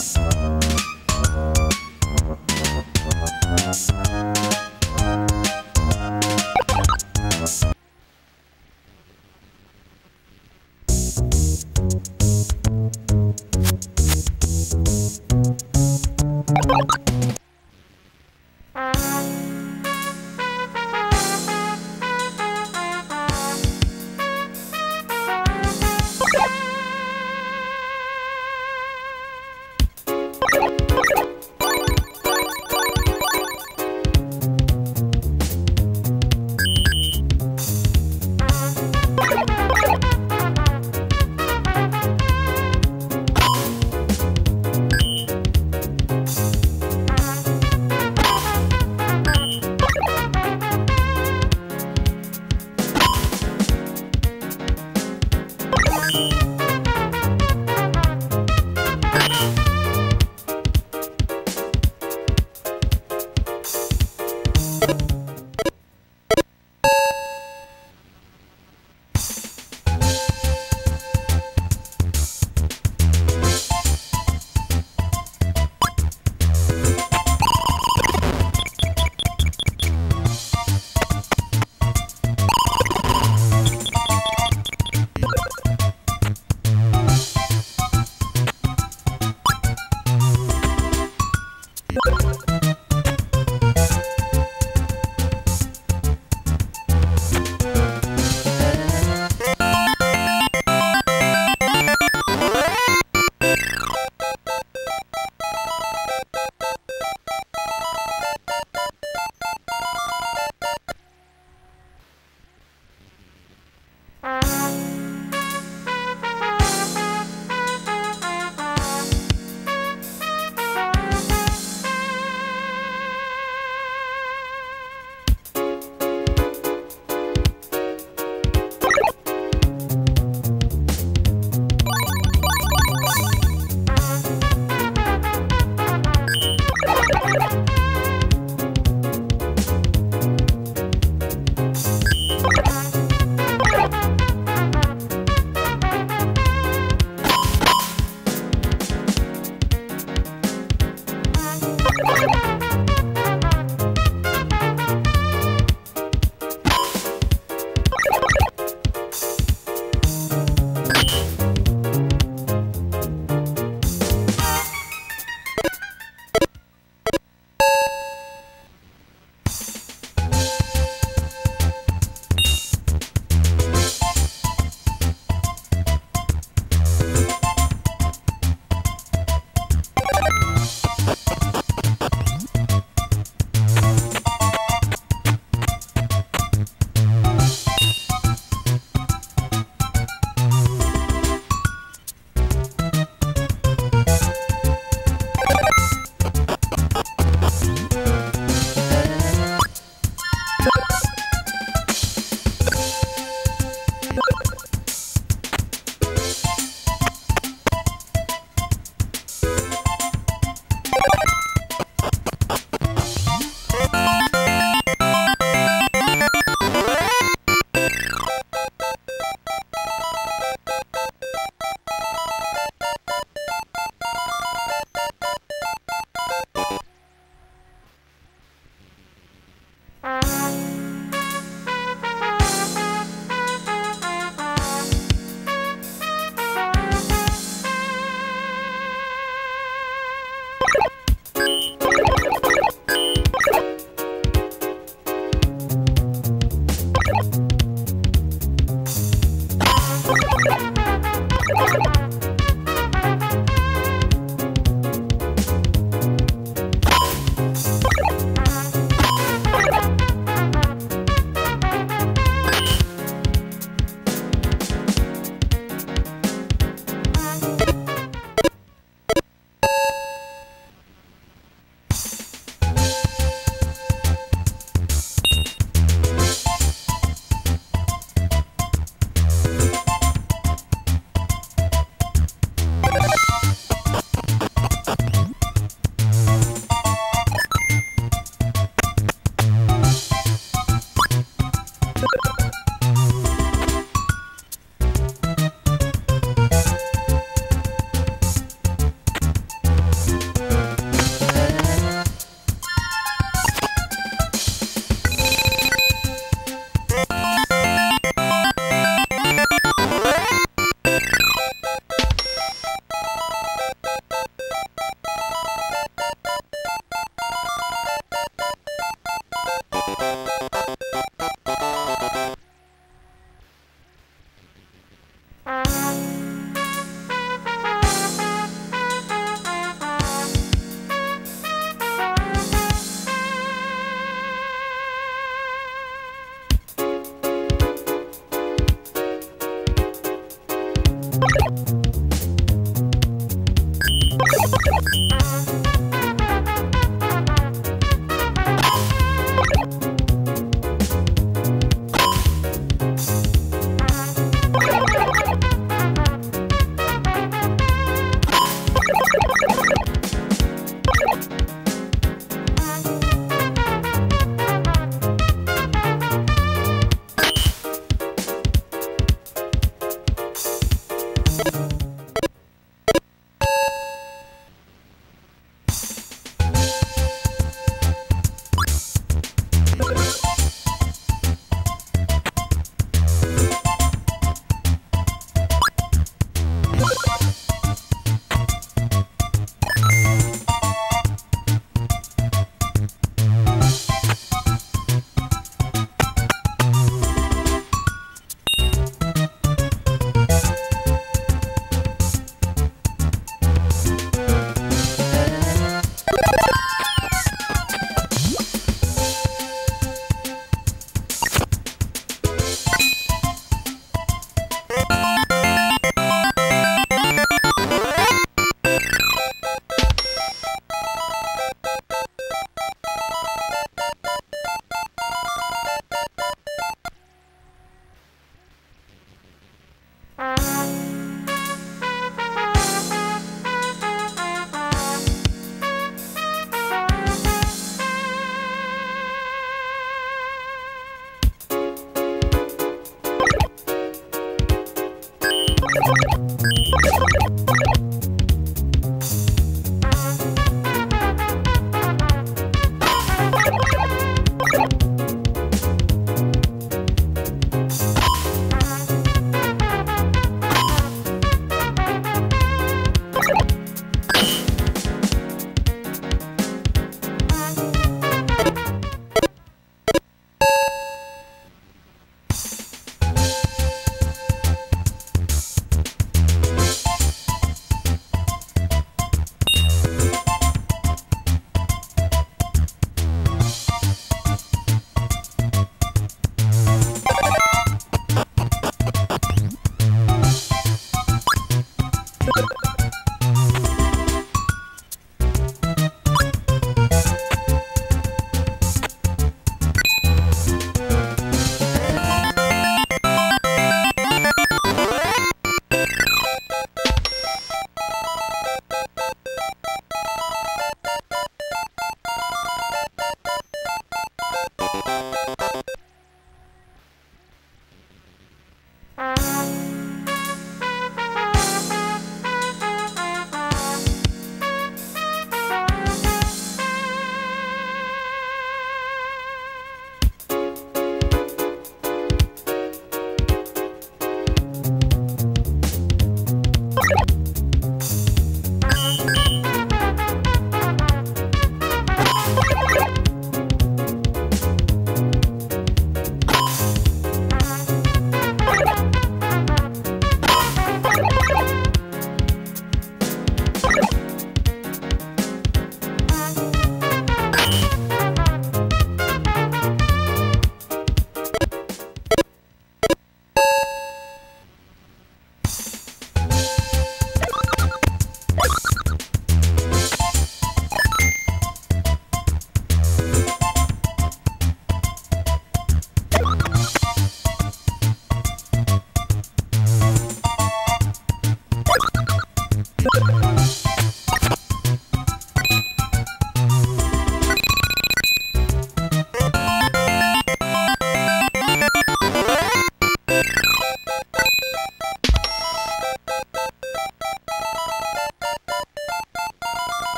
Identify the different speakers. Speaker 1: Thank you. you